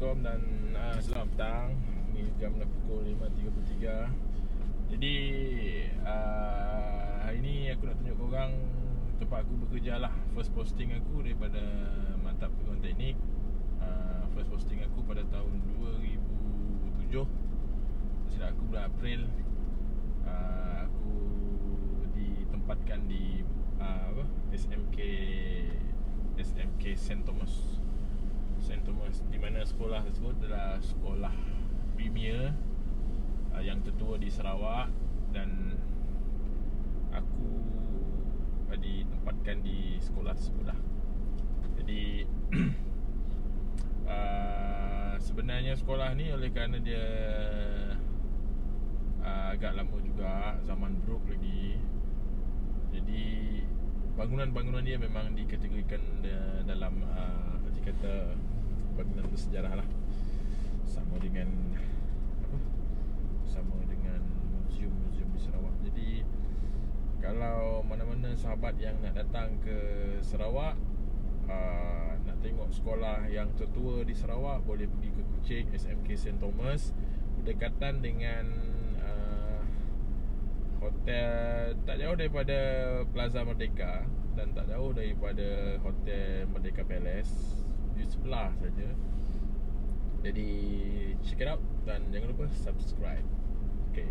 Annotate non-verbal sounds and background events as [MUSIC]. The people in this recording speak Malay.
Assalamualaikum dan uh, selamat petang. Ni jam dah pukul 5.33 Jadi uh, Hari ni aku nak tunjuk korang Tempat aku bekerja lah. First posting aku daripada Mantap Peguam Teknik uh, First posting aku pada tahun 2007 Silap aku bulan April. Uh, Aku ditempatkan di uh, apa? SMK SMK St. Thomas St. Thomas di mana sekolah tersebut adalah sekolah premier uh, yang tertua di Sarawak dan aku uh, ditempatkan di sekolah tersebut lah. Jadi [CLEARS THROAT] uh, sebenarnya sekolah ni oleh kerana dia uh, agak lama juga zaman Brook lagi. Jadi bangunan-bangunan dia memang dikategorikan dalam uh, kata bangunan bersejarah lah. Sama dengan apa? Sama dengan muzium-muzium di Sarawak. Jadi kalau mana-mana sahabat yang nak datang ke Sarawak uh, nak tengok sekolah yang tertua di Sarawak boleh pergi ke Kuching SMK St. Thomas berdekatan dengan uh, hotel tak jauh daripada Plaza Merdeka dan tak jauh daripada hotel Merdeka Palace di sebelah saja. Jadi check it out dan jangan lupa subscribe. Okay.